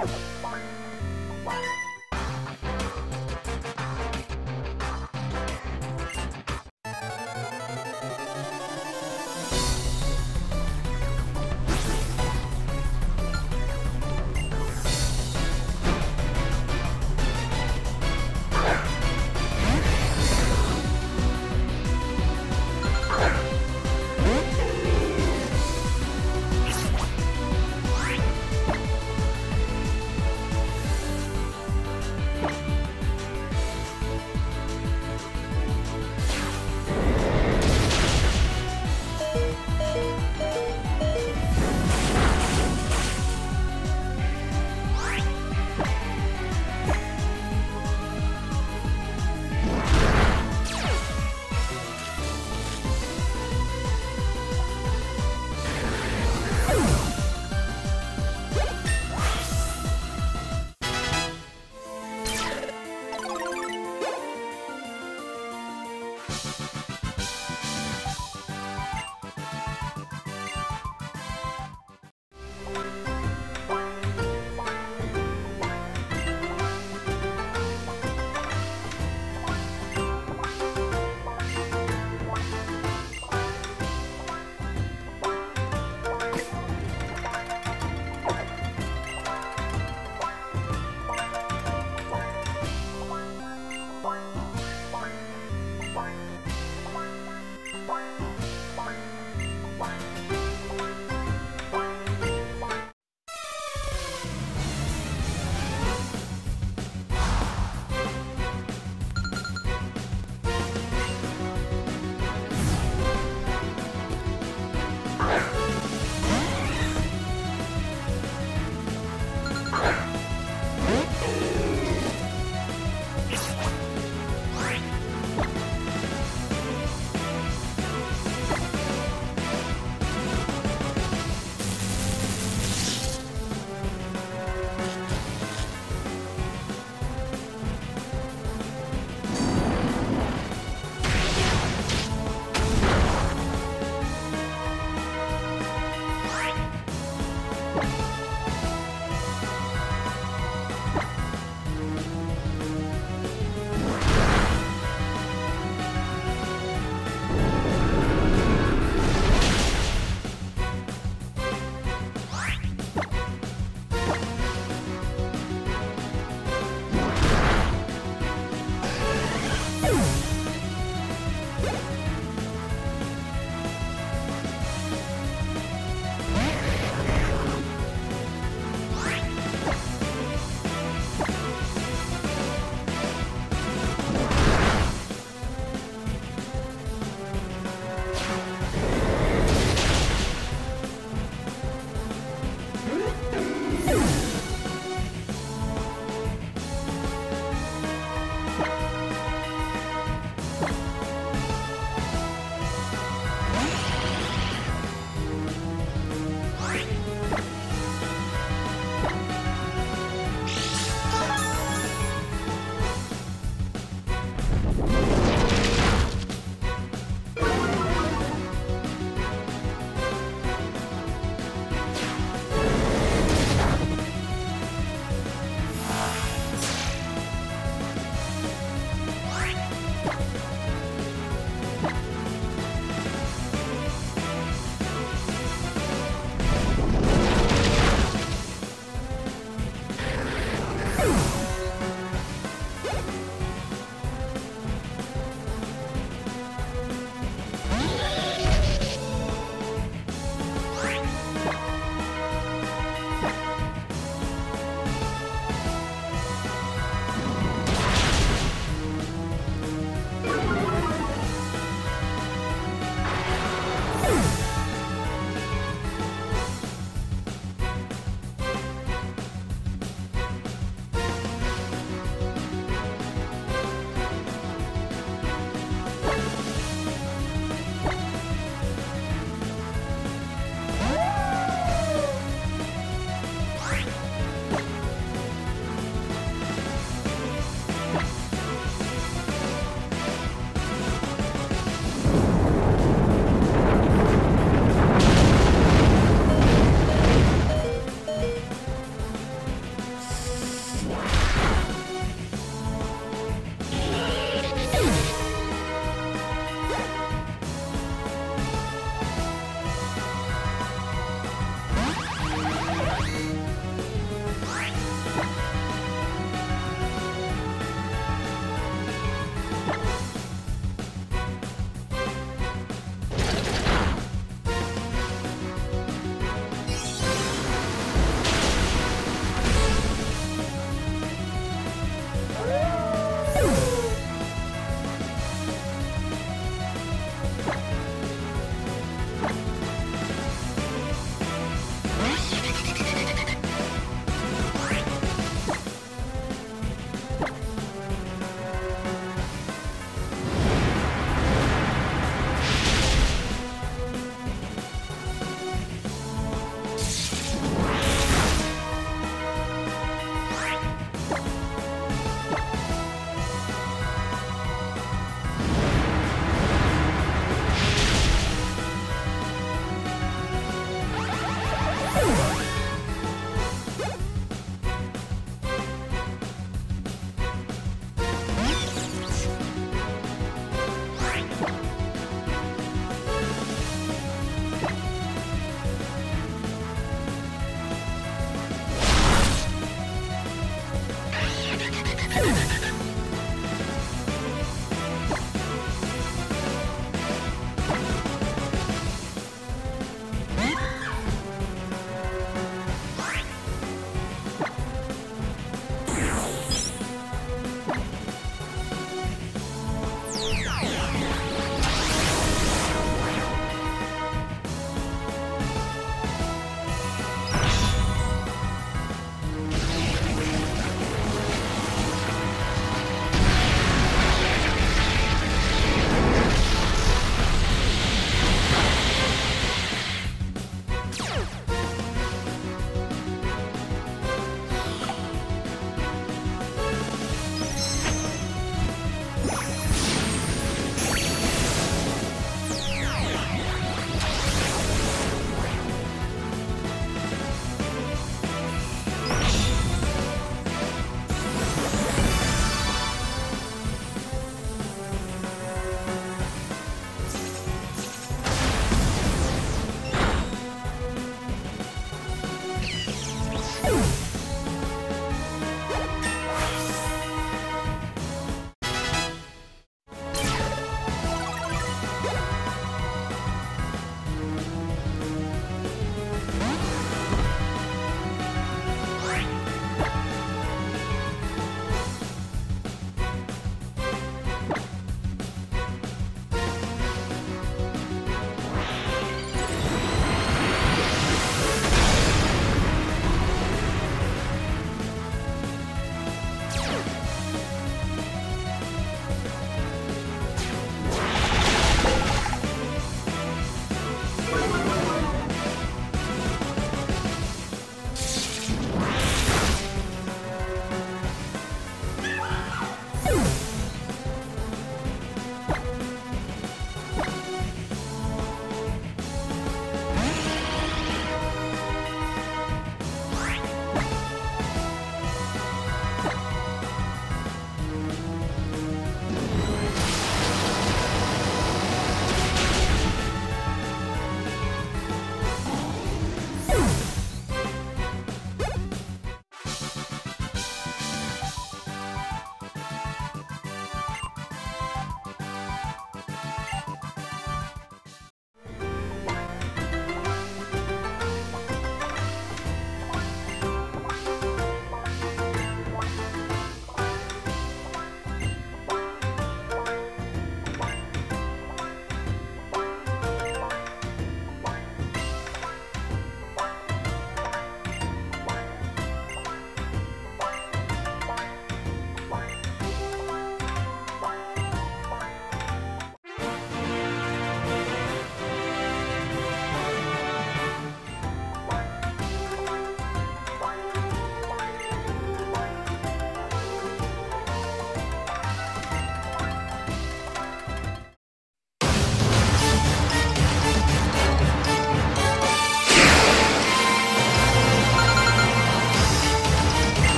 Oh, my God.